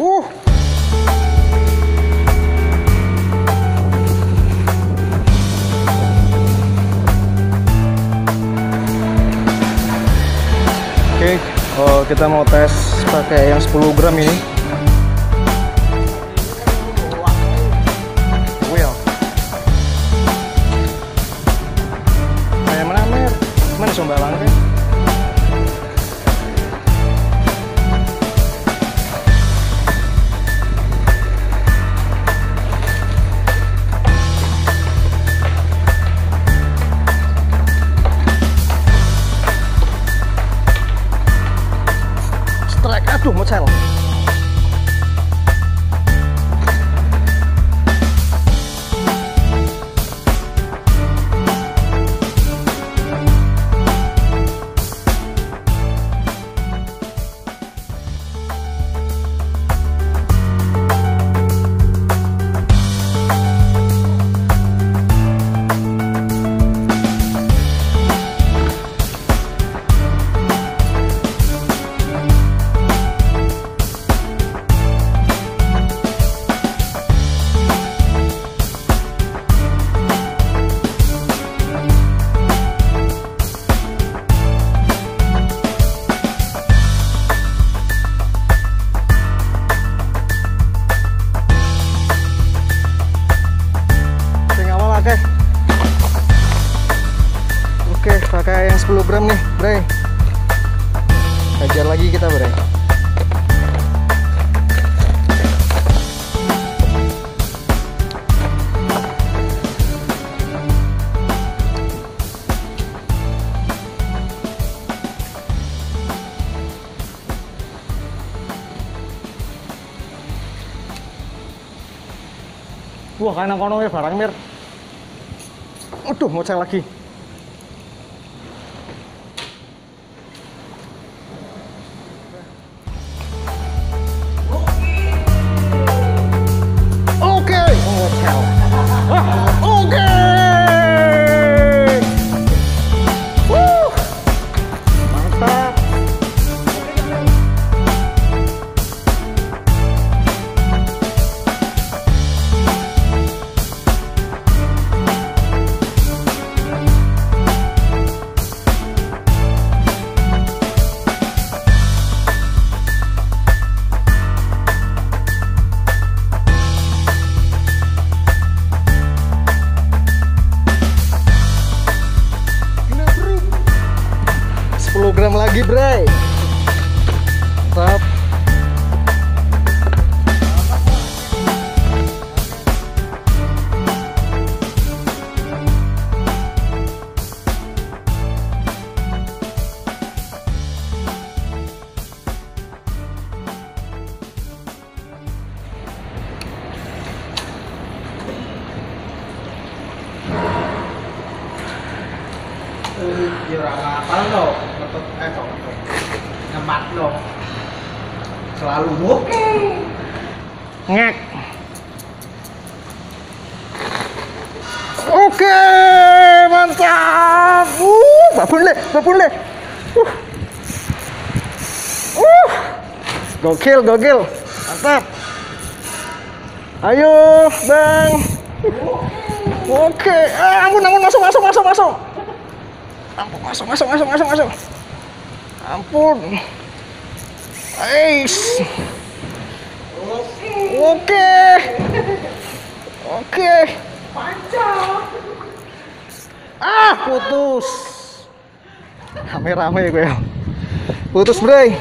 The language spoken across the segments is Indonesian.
Uh. Oke, okay, uh, kita mau tes pakai yang 10 gram ini. Aduh 10 gram nih Bre Hajar lagi kita Bre Wah, kanan kono ya barang mir. Aduh, ngoceh lagi. Gram lagi, Bre. Mantap. Lo, metuk eh kok nyemat lo. Selalu oke. Ngek. Oke, mantap. Uh, babon le, babon le. Uh. Uh. Gokil, gokil. Mantap. Ayo, Bang. Oke. Ah, ampun, ampun, masuk, masuk, masuk, masuk. Ampun, masuk, masuk, masuk, masuk, masuk. Ampun. Ais. Oke. Oke. Ah, putus. Rame-rame gue. Putus, Bre.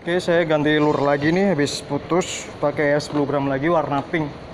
Oke, saya ganti lur lagi nih habis putus pakai 10 gram lagi warna pink.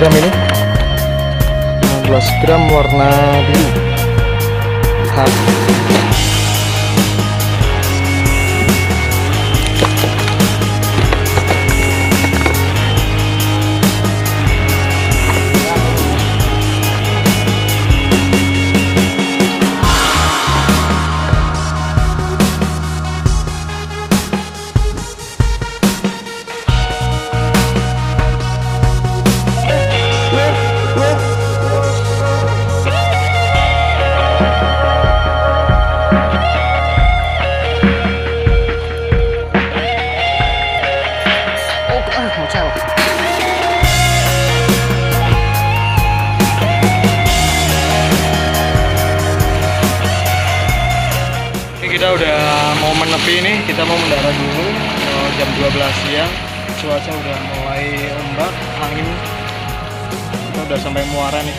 Gram ini. 15 gram warna biru. Menepi nih, kita mau mendarat dulu eh, jam 12 siang. Cuaca udah mulai ombak, angin. Kita udah sampai muara nih.